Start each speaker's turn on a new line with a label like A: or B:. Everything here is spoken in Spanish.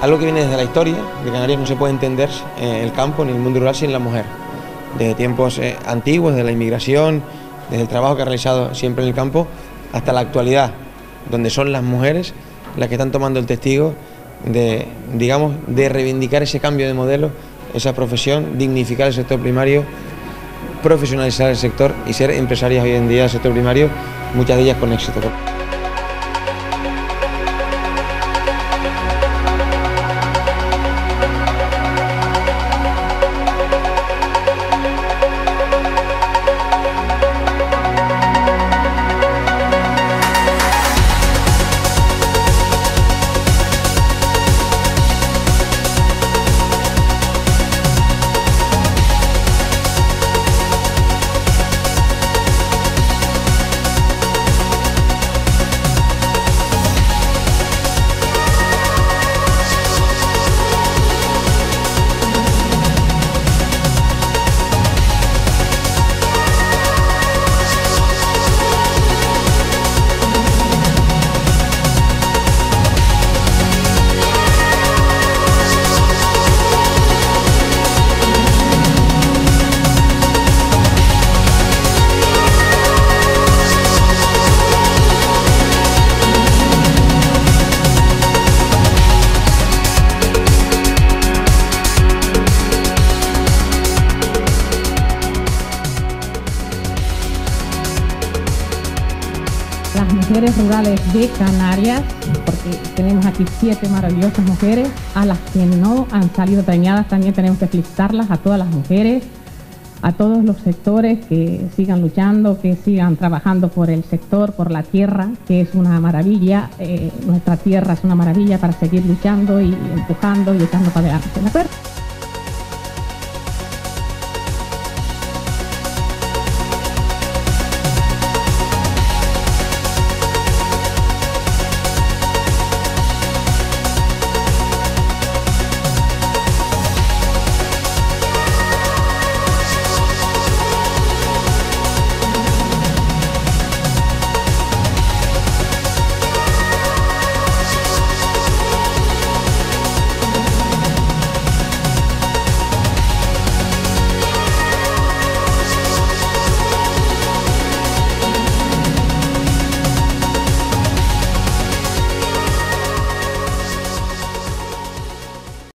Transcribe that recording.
A: algo que viene desde la historia de Canarias no se puede entender en el campo ni el mundo rural sin la mujer. Desde tiempos eh, antiguos, de la inmigración, desde el trabajo que ha realizado siempre en el campo, hasta la actualidad, donde son las mujeres las que están tomando el testigo de, digamos, de reivindicar ese cambio de modelo, esa profesión, dignificar el sector primario, profesionalizar el sector y ser empresarias hoy en día del sector primario, muchas de ellas con éxito.
B: Mujeres rurales de Canarias, porque tenemos aquí siete maravillosas mujeres, a las que no han salido premiadas también tenemos que felicitarlas, a todas las mujeres, a todos los sectores que sigan luchando, que sigan trabajando por el sector, por la tierra, que es una maravilla, eh, nuestra tierra es una maravilla para seguir luchando y empujando y echando para adelante. ¿De?